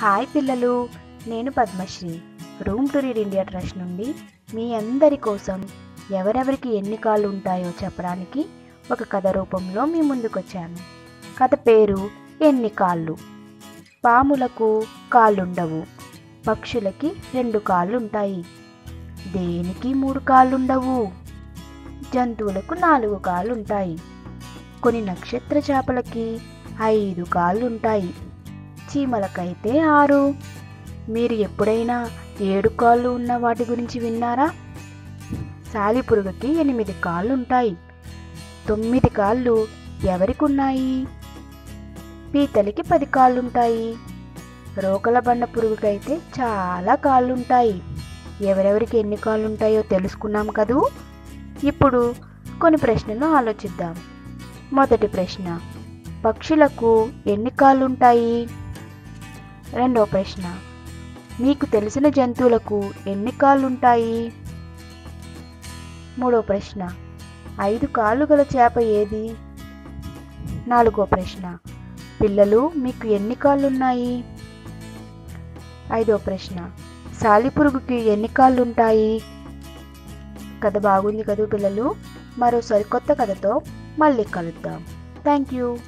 Hi పిల్లలు నేను Padmashri Room to Read India Trust నుండి మీ అందరి కోసం ఎవరెవరికి ఎన్ని కాళ్ళు ఉంటాయో చెప్పడానికి ఒక కథ రూపంలో మీ ముందుకొచ్చాను. కథ పేరు ఎన్ని కాళ్ళు? పాములకు కాళ్ళుండవు పక్షులకి రెండు కాళ్ళుంటాయి. దేనికి మూడు కాళ్ళుండవు? జంతువులకు నాలుగు కాళ్ళుంటాయి. కొన్ని నక్షత్ర చేపలకి ఐదు కాళ్ళుంటాయి. చీమలకైతే ఆరు. మీరు ఎప్పుడైనా ఏడు కాళ్ళు ఉన్న వాటి గురించి విన్నారా? సాలిపురుగుకి ఎనిమిది కాళ్ళు ఉంటాయి తొమ్మిది కాళ్ళు ఎవరికి ఉన్నాయి పీతలికి పది కాళ్ళుంటాయి. రోకల బండ పురుగుకైతే చాలా కాళ్ళుంటాయి. ఎవరెవరికి ఎన్ని కాళ్ళు ఉంటాయో తెలుసుకున్నాం కదూ? ఇప్పుడు కొన్ని ప్రశ్నలు ఆలోచిద్దాం. మొదటి ప్రశ్న పక్షులకు ఎన్ని కాళ్ళుంటాయి? రెండో ప్రశ్న. మీకు తెలిసిన జంతువులకు ఎన్ని కాళ్ళుంటాయి? మూడో ప్రశ్న. ఐదు కాళ్ళు గల చేప ఏది? నాలుగో ప్రశ్న. పిల్లలు మీకు ఎన్ని కాళ్ళున్నాయి? ఐదో ప్రశ్న. సాలిపురుగుకి ఎన్ని కాళ్ళుంటాయి? కథ బాగుంది కదూ పిల్లలు. మరో సరికొత్త కథతో మళ్ళీ కలుద్దాం. Thank you.